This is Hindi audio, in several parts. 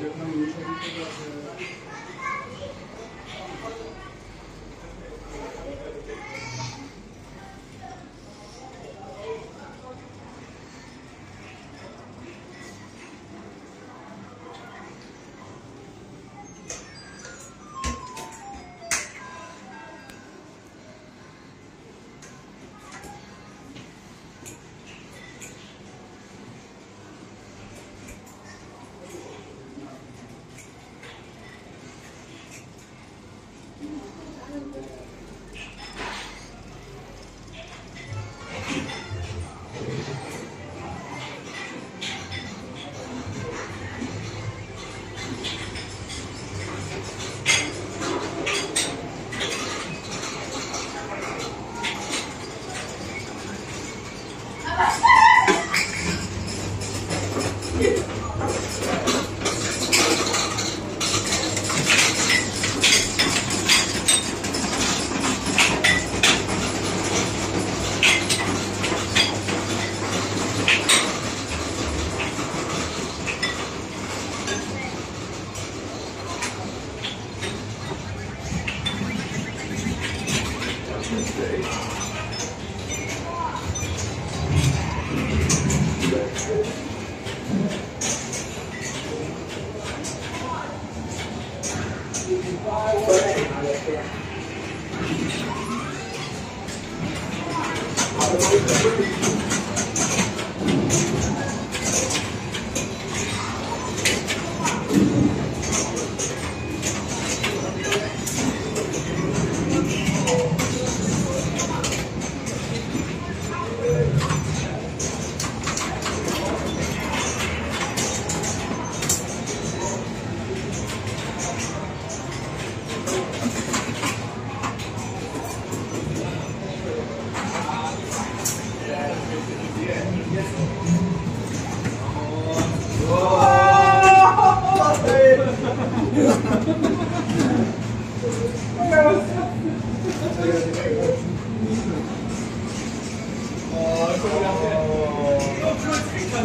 네, 방금인사 드.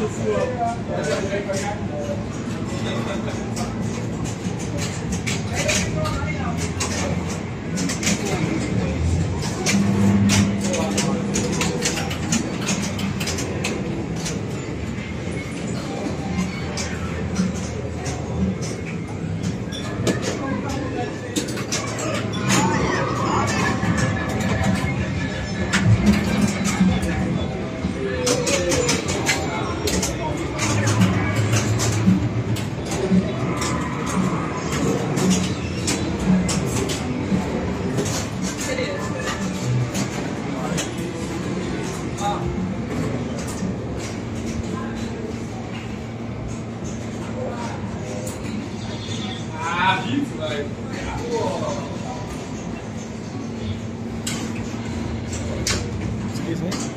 Thank you. né?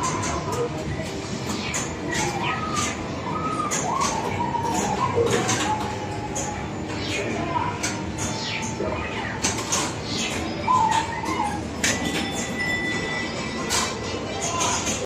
よし!